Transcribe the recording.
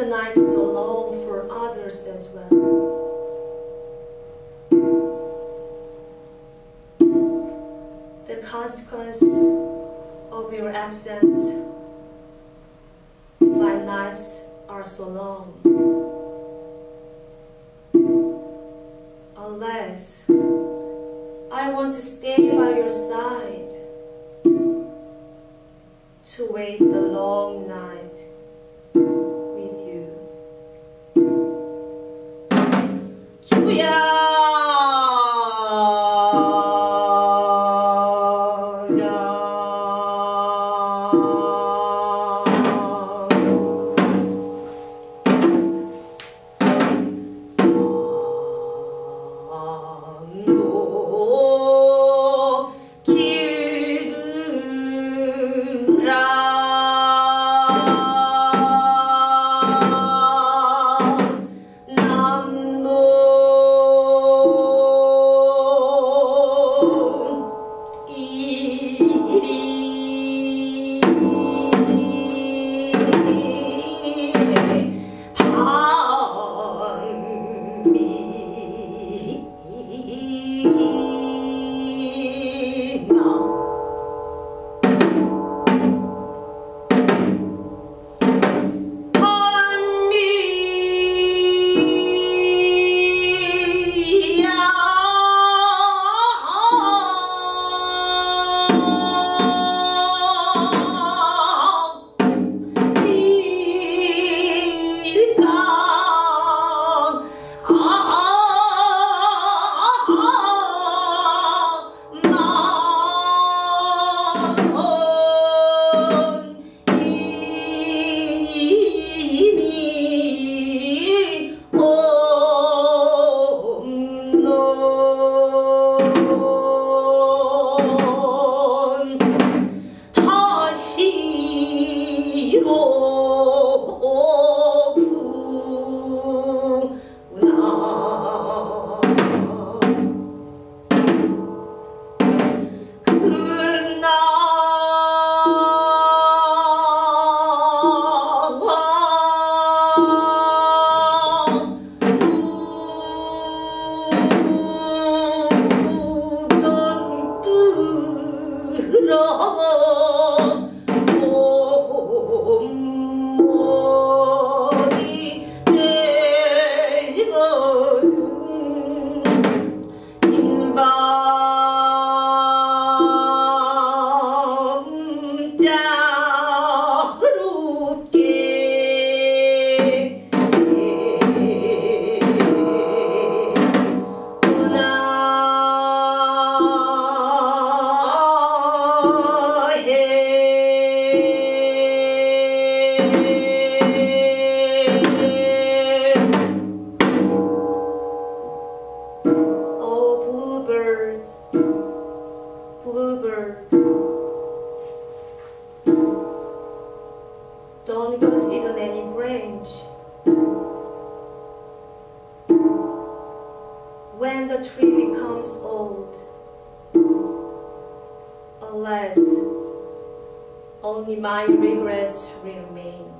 the so long for others as well. The consequence of your absence, my nights are so long. Unless I want to stay by your side to wait the long oh. oh, oh, oh Don't go sit on any branch. When the tree becomes old, alas, only my regrets remain.